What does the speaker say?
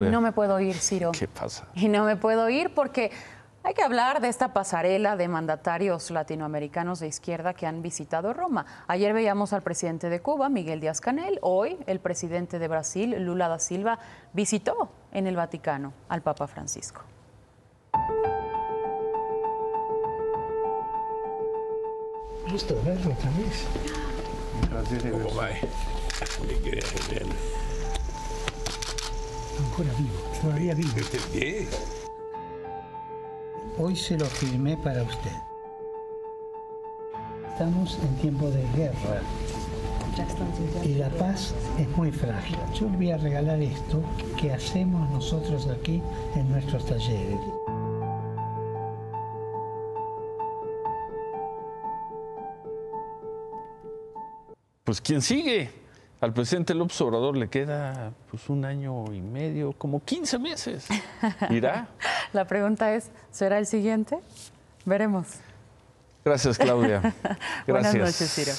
No me puedo ir, Ciro. ¿Qué pasa? Y no me puedo ir porque hay que hablar de esta pasarela de mandatarios latinoamericanos de izquierda que han visitado Roma. Ayer veíamos al presidente de Cuba, Miguel Díaz Canel. Hoy el presidente de Brasil, Lula da Silva, visitó en el Vaticano al Papa Francisco. Gusto verlo otra vez. Ancora vivo, todavía vivo. Bien. Hoy se lo firmé para usted. Estamos en tiempo de guerra y la paz es muy frágil. Yo le voy a regalar esto que hacemos nosotros aquí en nuestros talleres. Pues ¿quién sigue? Al presidente López Obrador le queda pues un año y medio, como 15 meses. ¿Irá? La pregunta es, ¿será el siguiente? Veremos. Gracias, Claudia. Gracias. Buenas noches, Ciro.